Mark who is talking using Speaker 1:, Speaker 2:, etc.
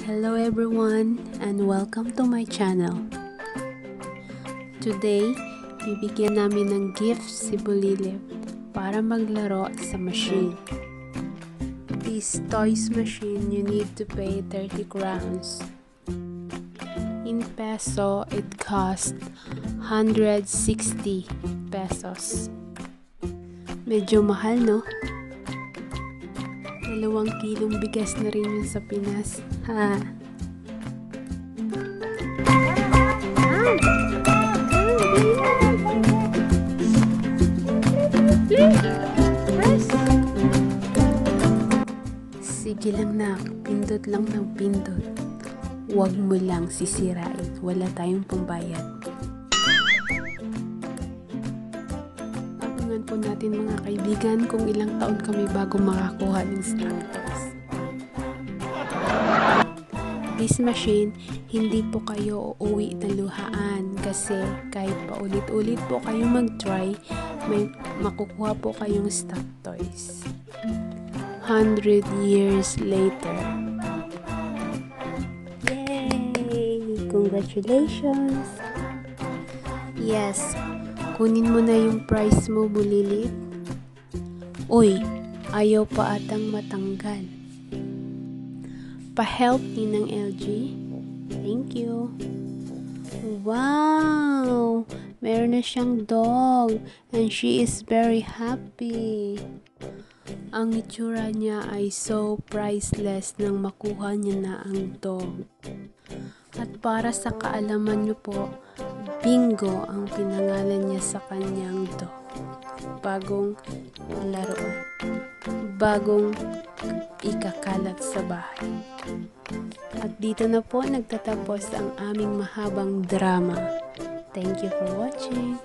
Speaker 1: Hello everyone and welcome to my channel. Today, bibigyan namin ng gift si Bulilip para maglaro sa machine. This toys machine, you need to pay 30 crowns. In peso, it cost 160 pesos. Medyo mahal, no? Dalawang kilong bigas na rin yun sa Pinas. Ha? Sige lang na, pindot lang ng pindot. Huwag mo lang sisirain. Wala tayong pambayad. Abangan po natin mga kaibigan kung ilang taon kami bago makakuha ng starters. This machine, hindi po kayo uuwi na luhaan kasi kahit paulit-ulit po kayo mag-try, may makukuha po kayong stock toys. 100 years later. Yay! Congratulations! Yes, kunin mo na yung prize mo, bulilit. Uy, ayaw pa atang matanggal. Pa-help ni ng LG. Thank you. Wow! Meron na siyang dog and she is very happy. Ang itsura niya ay so priceless nang makuha niya na ang dog. At para sa kaalaman niyo po, Bingo ang pinangalan niya sa kanyang dog. Bagong laruan. Bagong ikakalat sa bahay. At dito na po nagtatapos ang aming mahabang drama. Thank you for watching.